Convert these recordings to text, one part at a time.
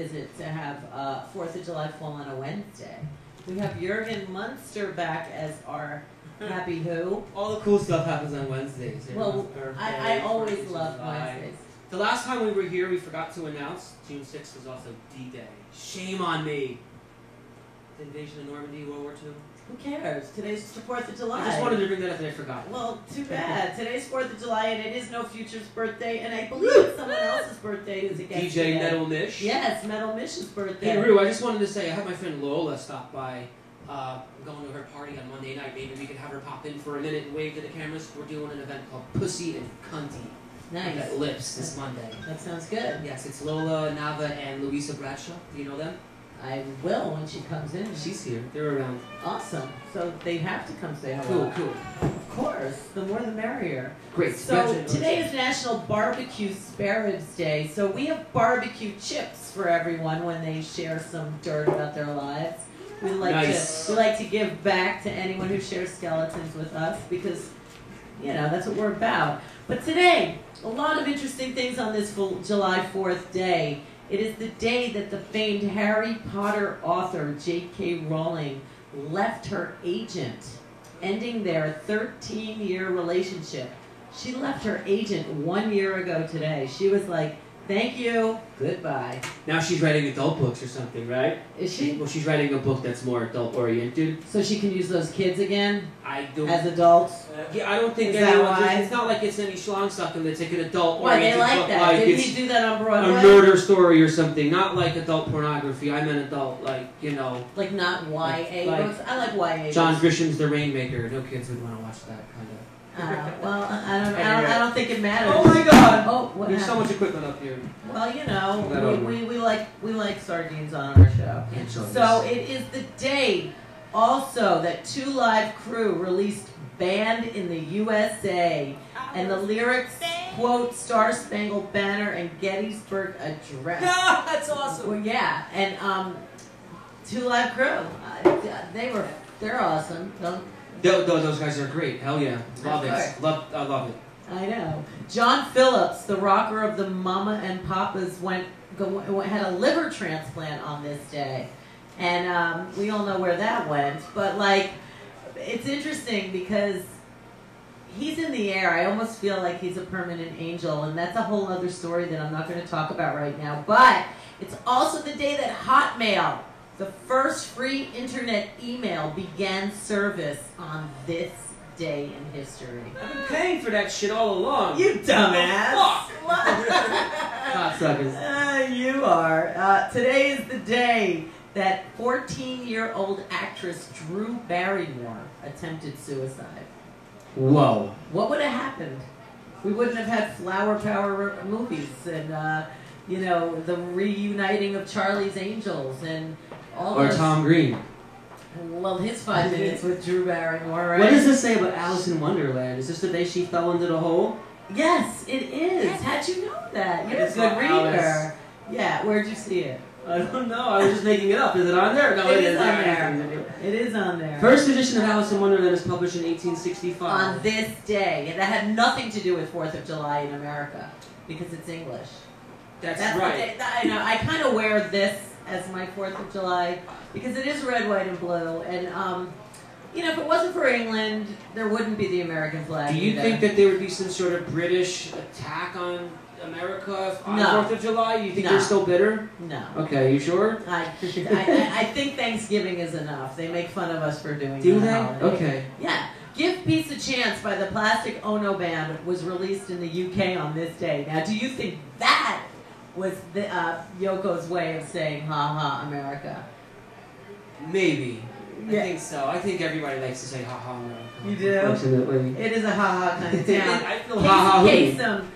is it to have uh, Fourth of July fall on a Wednesday? We have Jurgen Munster back as our happy who. All the cool stuff happens on Wednesdays. Well, I, I always love. Wednesdays. The last time we were here, we forgot to announce June 6th was also D-Day. Shame on me. The invasion of Normandy, World War II. Who cares? Today's the Fourth of July. I just wanted to bring that up and I forgot. Well, too bad. Today's Fourth of July, and it is No Future's birthday, and I believe it's someone else's birthday who's a guest DJ today. Metal Mish. Yes, Metal Mish's birthday. Hey Rue, I just wanted to say I had my friend Lola stop by. Uh, going to her party on Monday night. Maybe we could have her pop in for a minute and wave to the cameras. We're doing an event called Pussy and Cunty Nice. at Lips this Monday. That sounds good. Yes, it's Lola Nava and Louisa Bradshaw. Do you know them? I will when she comes in. She's here. They're around. awesome. So they have to come say hello. cool. cool. Of course, the more the merrier. Great. So today is National Barbecue Spare Ribs Day. So we have barbecue chips for everyone when they share some dirt about their lives. We like Nice. to we like to give back to anyone who shares skeletons with us because you know that's what we're about. But today, a lot of interesting things on this full July Fourth day. It is the day that the famed Harry Potter author J.K. Rowling left her agent, ending their 13-year relationship. She left her agent one year ago today. She was like, "Thank you, goodbye." Now she's writing adult books or something, right? Is she? Well, she's writing a book that's more adult oriented. So she can use those kids again I don't. as adults. Uh, yeah, I don't think Is that why? It's not like it's any schlong sucking. It's like an adult oriented Why they like book. that? Like Didn't it's he do that on Broadway? a murder story or something. Not like adult pornography. I meant adult, like you know, Like not YA Like- books. I like YA. John books. Grisham's The Rainmaker. No kids would want to watch that kind of. Uh, well, I don't, I don't. I don't think it matters. Oh my God! Oh, what There's so much equipment up here. Well, you know, we, we, we like we like sardines on our show. So it is the day also that Two Live Crew released Banned in the USA. And the lyrics quote Star Spangled Banner and Gettysburg Address. that's awesome. Well, yeah, and um, Two Live Crew, uh, they were they're awesome. Don't, Those, those guys are great. Hell yeah, love it. Love, I love it. I know. John Phillips, the rocker of the Mama and Papas, went go, had a liver transplant on this day, and um, we all know where that went. But like, it's interesting because he's in the air. I almost feel like he's a permanent angel, and that's a whole other story that I'm not going to talk about right now. But it's also the day that Hotmail, the first free internet email, began service on this day in history. I've been paying for that shit all along. You dumbass. Fuck. Cocksuckers. Uh, you are. Uh, today is the day that 14 year old actress Drew Barrymore attempted suicide. Whoa. What would have happened? We wouldn't have had flower power movies and, uh, you know, the reuniting of Charlie's Angels and all Or. Tom Green. Well, his five minutes with Drew Barrymore, right? What does this say about Alice in Wonderland? Is this the day she fell into the hole? Yes, it is. How'd you know that? You're I a just good reader. Alice. Yeah, where'd you see it? I don't know. I was just making it up. Is it on there? No, It it is is on there. It is on there. First edition of Alice in Wonderland is published in 1865. on this day, and that had nothing to do with Fourth of July in America because it's English. That's, That's the right. day- I know. I kind of wear this as my Fourth of July because it is red, white, and blue. And um, you know, if it wasn't for England, there wouldn't be the American flag. Do you either. think that there would be some sort of British attack on America on No. Fourth of July? You think No. they're still bitter? No. Okay, you sure? I, I, I- think Thanksgiving is enough. They make fun of us for doing it. Do that they? holiday. Okay. Yeah. Give Peace a Chance by the Plastic Ono Band was released in the UK on this day. Now, do you think that was the, uh, Yoko's way of saying "Ha ha, America"? Maybe. Yeah. I think so. I think everybody likes to say ha ha America. You do? Unfortunately. It is a ha ha kind of town. I feel ha ha Casey hooey. Kasem,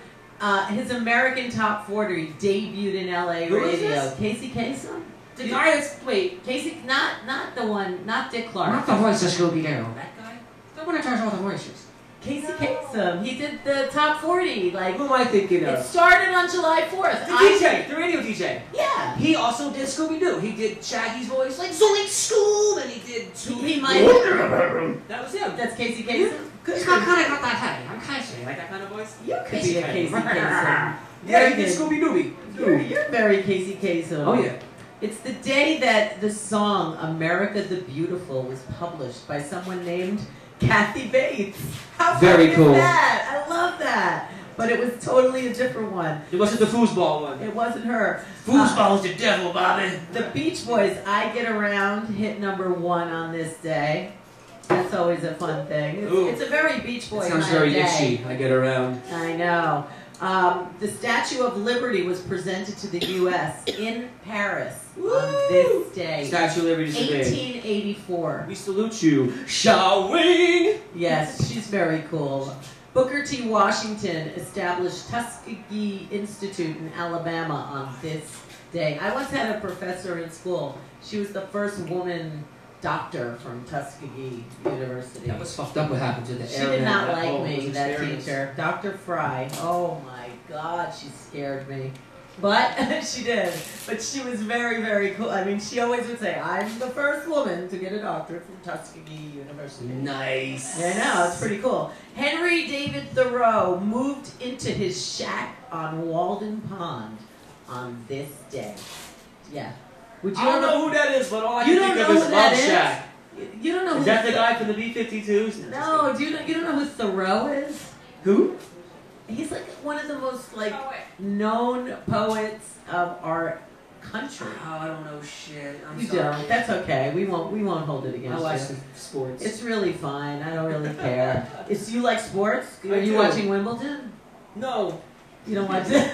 uh, his American Top 40 debuted in LA Who is radio. this? Casey Kasem? The guy that's wait. Casey, not not the one, not Dick Clark. Not the voice of Scooby Doo. That guy. The one that does all the voices. Casey Kasem. He did the Top 40. Like Who am I thinking of? it of? started on July 4th. The I- DJ, the radio DJ. Yeah. He also did Scooby Doo. He did Shaggy's voice, like Zoink Scoob, and he did. He might. That was him. That's Casey Kasem. He's kind of got that head. I'm Casey. You like that kind of voice? You could Casey be a Casey Kasem. Yeah, you did. Scooby Dooby. You're, you're very Casey Kasem. Oh yeah. It's the day that the song America the Beautiful was published by someone named Kathy Bates. How Very cool. Is that? I love that. But it was totally a different one. It wasn't the foosball one. It wasn't her. Foosball's uh, the devil, Bobby. The Beach Boys, I Get Around, hit number one on this day. That's always a fun thing. It's, it's a very Beach Boy Sounds kind very of day. itchy. I get around. I know. Um, the Statue of Liberty was presented to the U.S. in Paris on this day. Statue of Liberty today. 1884. We salute you. Showing. Yes, she's very cool. Booker T. Washington established Tuskegee Institute in Alabama on this day. I once had a professor in school. She was the first woman doctor from Tuskegee University. That was fucked up. What happened to the She did not like me, that teacher. Dr. Fry. Oh my god, she scared me. But she did. But she was very, very cool. I mean, she always would say, I'm the first woman to get a doctorate from Tuskegee University. Nice. Yeah, I know, it's pretty cool. Henry David Thoreau moved into his shack on Walden Pond on this day. Yeah. Would you I don't ever- know who that is, but all I You can don't think of know is who that Love? Shack. You don't know who Is that the guy from the B-52s? No, do you know, you don't know who Thoreau is? Who? He's like one of the most like known poets of our country. Oh, I don't know shit. I'm You sorry. don't. That's okay. We won't. We won't hold it I against watch you. the sports. It's really fine. I don't really care. It's you like sports? I Are you do. watching Wimbledon? no. You don't watch it.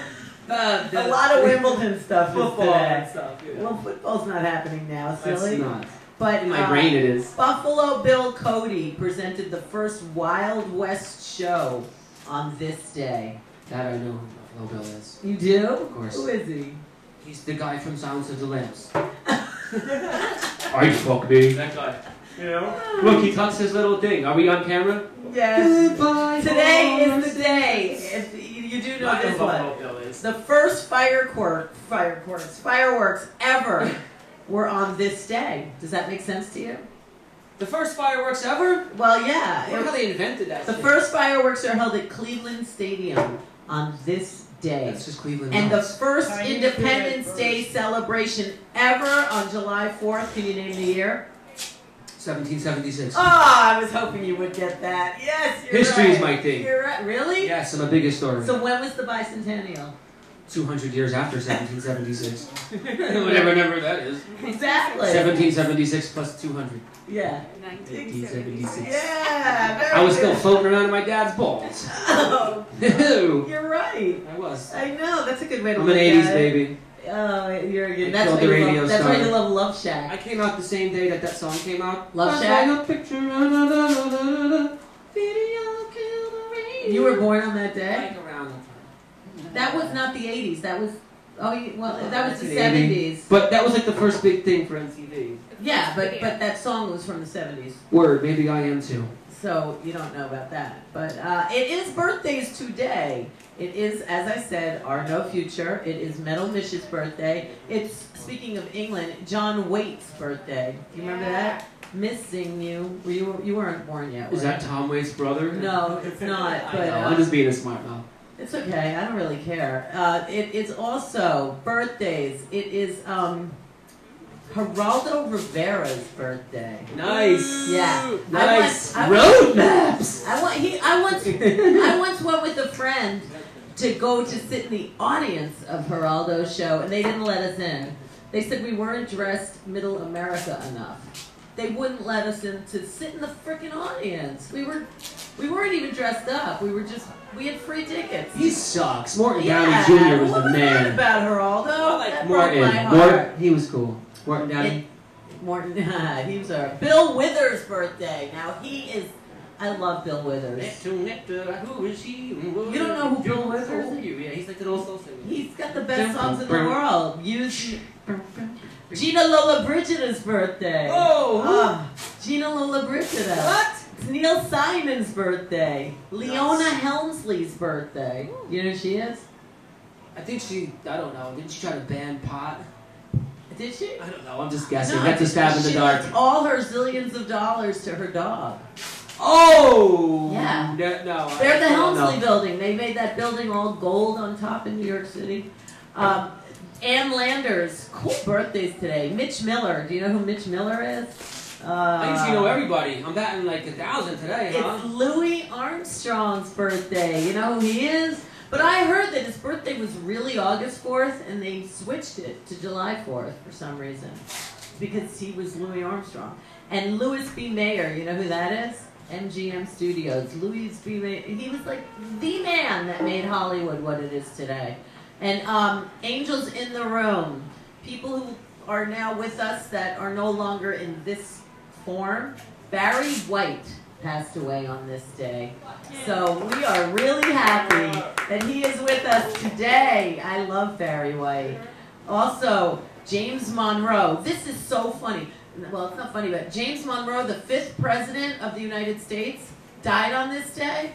Uh, A lot of Wimbledon stuff is football and today. stuff. Yeah. Well, football's not happening now, That's silly. not. But In my uh, brain, it is. Buffalo Bill Cody presented the first Wild West show on this day. That I know who Buffalo Bill is. You do? Of course. Who is he? He's the guy from Silence of the Lambs. Are you fuck me? That guy. You know? Look, he tucks his little thing. Are we on camera? Yes. Goodbye, Today horse. is the day. If you you do know I know this who one. Buffalo Bill is. The first firework, fireworks, fireworks ever were on this day. Does that make sense to you? The first fireworks ever? Well, yeah. I wonder how they invented that. The shit. first fireworks are held at Cleveland Stadium on this day. That's just Cleveland. And the first How you do that Independence? Day celebration ever on July 4th. Can you name the year? 1776. Oh, ah, I was hoping you would get that. Yes, you're History is my thing. You're right. Really? Yes, I'm a big historian. So when was the bicentennial? 200 years after 1776. Whatever number that is. Exactly. 1776 plus 200. Yeah. 1876. Yeah. Very I was still floating around in my dad's balls. Oh, Ew. you're right. I was. I know. That's a good way to I'm look an 80s baby. Oh, you're I good. That's why the you love. That's why you love Love Shack. I came out the same day that that song came out. Love Shack? like picture. kill the radio. You were born on that day. Like around the time. That was not the '80s. That was. Oh, you- well, that was the 1980. '70s. But that was like the first big thing for MTV. Yeah, but but that song was from the '70s. Word, maybe I am too. So you don't know about that. But uh, it is birthdays today. It is, as I said, our no future. It is Metal Mish's birthday. It's speaking of England, John Waite's birthday. Do you remember that? Missing you. Were you you weren't born yet. Is were that? Tom Waite's brother? No, it's not. I But know, uh, I'm just being a smart mouth. It's okay. I don't really care. Uh, it's also birthdays. It is um, Geraldo Rivera's birthday. Nice. Yeah. Nice. I want- I Road maps. I want he. I once. I once went with a friend to go to sit in the audience of Geraldo's show, and they didn't let us in. They said we weren't dressed middle America enough. They wouldn't let us in to sit in the freaking audience. We were, we weren't even dressed up. We were just, we had free tickets. He sucks. Morton yeah, Downey Jr. was what the was that man. about Geraldo? I like that broke Morton. Morton. He was cool. Morton Downey. It- Morton, he was our Bill Withers' birthday. Now he is. I love Bill Withers. Who is he? You don't know who Bill Withers is? Yeah, he's like an old soul singer. He's got the best songs in the world. Use Gina Lollobrigida's birthday. Oh, Ah, Gina Lollobrigida. What? Neil Simon's birthday. Leona Helmsley's birthday. You know who she is? I think she. I don't know. Didn't she try to ban pot? Did she? I don't know. I'm just guessing. No, That's a stab in the she dark. all her zillions of dollars to her dog. Oh. Yeah. No. no They're I the Helmsley building. They made that building all gold on top in New York City. Um, Ann Landers, cool birthdays today. Mitch Miller. Do you know who Mitch Miller is? Uh, I usually know everybody. I'm batting like a thousand today, huh? It's Louis Armstrong's birthday. You know who he is? But I heard that his birthday was really August 4th, and they switched it to July 4th for some reason. Because he was Louis Armstrong. And Louis B. Mayer, you know who that is? MGM Studios. Louis B. Mayer. He was like the man that made Hollywood what it is today. And um, Angels in the Room. People who are now with us that are no longer in this form. Barry White passed away on this day. So we are really happy that he is with us today. I love Barry White. Also, James Monroe. This is so funny. Well, it's not funny, but James Monroe, the fifth president of the United States, died on this day.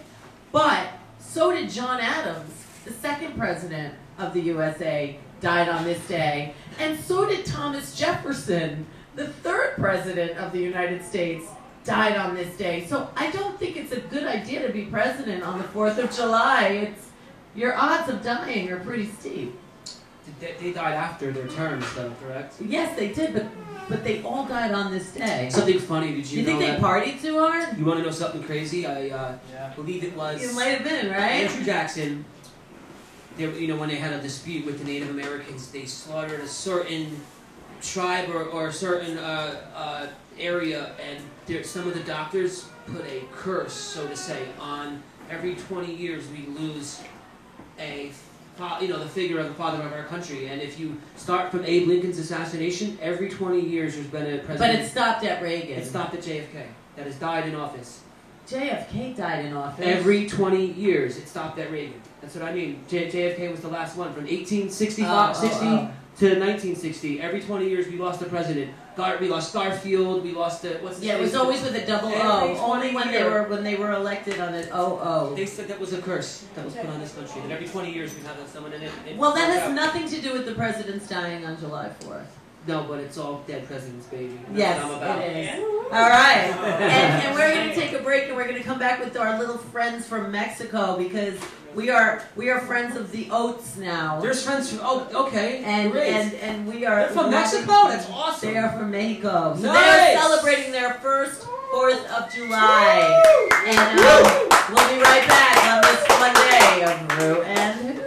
But so did John Adams, the second president of the USA, died on this day. And so did Thomas Jefferson, the third president of the United States, died on this day. So I don't think it's a good idea to be president on the 4th of July. It's your odds of dying are pretty steep. They, they died after their terms, though, correct? Yes, they did, but but they all died on this day. Something funny. Did Do you, you think they that? partied too hard? You want to know something crazy? I uh, Yeah. believe it was It might have been, right? Andrew Jackson. They, you know, when they had a dispute with the Native Americans, they slaughtered a certain tribe or, or a certain uh, uh, area, and there, some of the doctors put a curse, so to say, on every 20 years we lose a, you know, the figure of the father of our country. And if you start from Abe Lincoln's assassination, every 20 years there's been a president. But it stopped at Reagan. It stopped at JFK. That has died in office. JFK died in office. Every 20 years, it stopped at Reagan. That's what I mean. J- JFK was the last one from 1865, Oh, oh, 60 oh. To 1960. Every 20 years, we lost a president. Gar- we lost Garfield. We lost the what's his Yeah, it was always with a double O. Only 20 when they were when they were elected on an O O. They said that was a curse that was put on this country. That every 20 years we have someone in it. it Well, that has out. nothing to do with the presidents dying on July fourth. No, but it's all dead presidents, baby. That's Yes, what I'm about. it is. All right, and, and we're going to take a break, and we're going to come back with our little friends from Mexico because we are we are friends of the Oats now, There's friends from. Oh, okay. and great. and and we are They're from Mexico. That's awesome. They are from Mexico. So Nice. they're celebrating their first Fourth of July, and um, we'll be right back on this Monday of Rude.